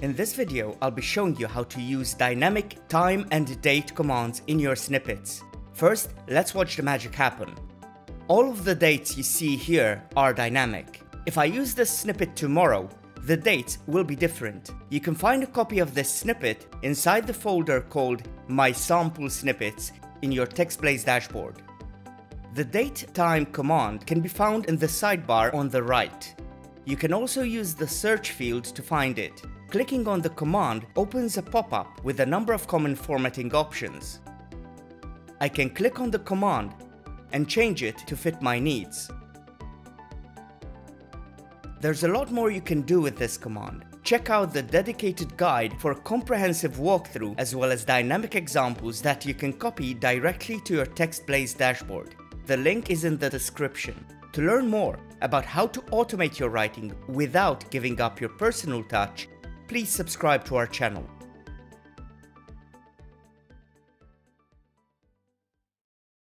In this video, I'll be showing you how to use dynamic time and date commands in your snippets. First, let's watch the magic happen. All of the dates you see here are dynamic. If I use this snippet tomorrow, the dates will be different. You can find a copy of this snippet inside the folder called My Sample Snippets in your Text Blaze dashboard. The date time command can be found in the sidebar on the right. You can also use the search field to find it. Clicking on the command opens a pop-up with a number of common formatting options. I can click on the command and change it to fit my needs. There's a lot more you can do with this command. Check out the dedicated guide for a comprehensive walkthrough as well as dynamic examples that you can copy directly to your Text Blaze dashboard. The link is in the description. To learn more about how to automate your writing without giving up your personal touch, please subscribe to our channel.